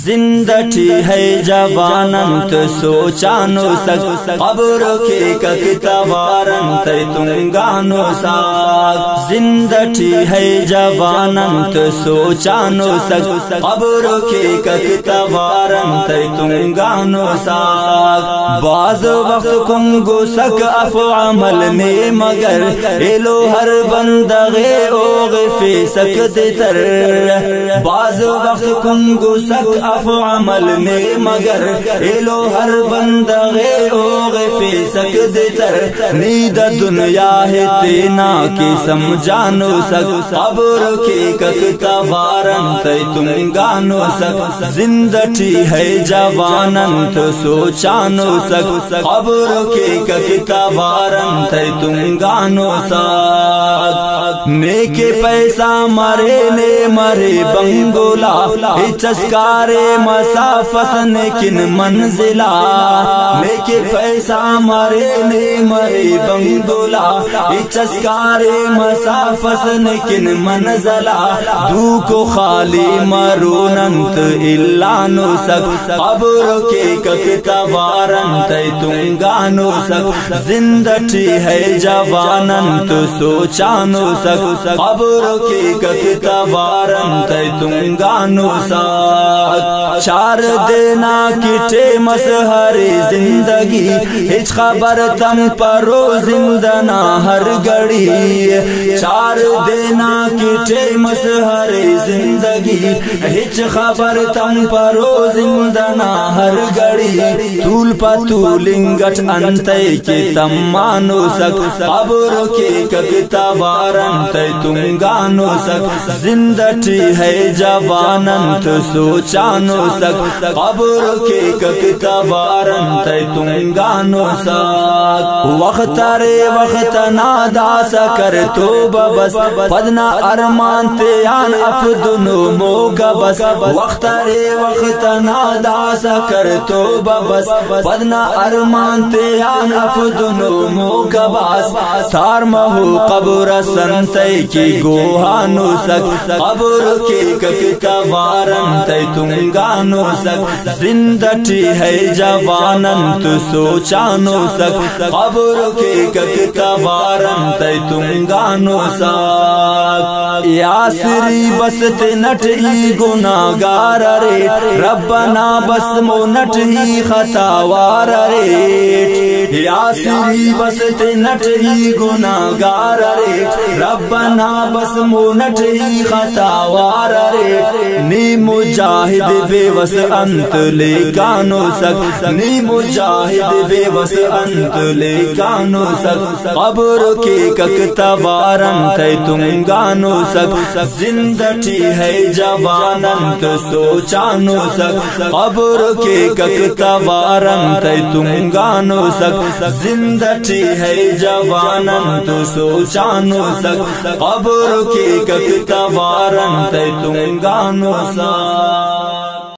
जिंदठी है जवानम तो सोचानो सक। कब्र के ककतवारन ते तुम गानो साग जिंदठी है जवानम तो सोचानो सक। कब्र के ककतवारन ते तुम गानो साग बाज वक्त कुंगो सक अफ अमल में मगर एलो हर बंदगे ओग फे सक तर। बाज वक्त कुंगो सक अफ अमल में मगर एलो हर बंदगे ओग पे सकते तर नीद दुनिया है तेना के समझानो सक। कब्र के ककता वारन ते तुम गानो सक। ज़िंदगी है जवानन तो सोचानो सक। कब्र के ककता वारन ते तुम गानो सक। मेके पैसा मरे ने मरे बंगोला। चस्कार मारे मसाफसन किन मंजिला लेके पैसा मरे ने मरे बंगोला चस्कारे मसाफसन किन मंजला दू को खाली मरोनंत इल्लानो सक कब्र के ककता वारंत तुम गानो सक ज़िंदगी है जवानंत सोचानो सक कब्र के ककता वारंत तुम गानो सक चार देना किटे मसहरी ज़िंदगी, हिच खबर तम परो जिंदना हर घड़ी। चार देना किटे मसहरी ज़िंदगी, हिच खबर तम परो जिंदना हर घड़ी। तूल पतूलिंगट अंत के तम मानो सक खबर के कविता वारंत तुम गानो सक। ज़िंदगी है जवानंत सोचा गानो सक कब्र के ककता बारन तय तुम गानो सक वक्त रे वक्त नादा सकर तो बस पदना अरमान ते आन अफदुनो मोगा बस वक्त रे वक्त नादा सकर तो बस पदना अरमान ते आन अफदुनो मोगा बस सार महु कब्र संतय की गोहानो सक कब्र के ककता बारन तय तुम गानो सक ज़िंदगी है जवानन तो सोचानो सक। कब्र के ककता बारन तय तुम गानो सक। यासरी बसते नट ही गुनागार रे रब्बना बस मो नट ही खतावार रे। यासरी बसते नट ही गुनागार रे रब्बना बस मो नट ही खतावार रे। नी मुजाहिद बेबस अंत ले कानो सक। नी मुजाहिद बेबस अंत ले कानो सक। कब्र के ककता बारन थे तुम गानो सक। ज़िंदगी है जवानंत सोचानो सक। कब्र के ककता बारन थे तुम गानो सक। ज़िंदगी है जवानंत सोचानो सक। कब्र के ककता बारन थे तुम गानो सक।